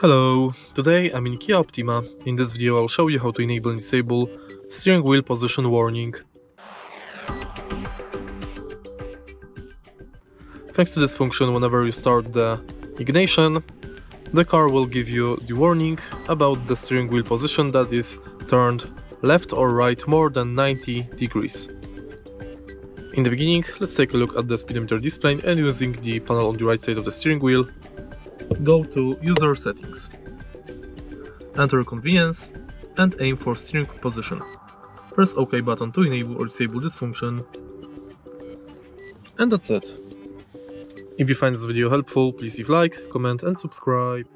Hello, today I'm in Kia Optima. In this video I'll show you how to enable and disable steering wheel position warning. Thanks to this function, whenever you start the ignition, the car will give you the warning about the steering wheel position that is turned left or right more than 90 degrees. In the beginning, let's take a look at the speedometer display and using the panel on the right side of the steering wheel, go to User Settings. Enter Convenience and aim for steering position. Press OK button to enable or disable this function. And that's it. If you find this video helpful, please leave like, comment and subscribe.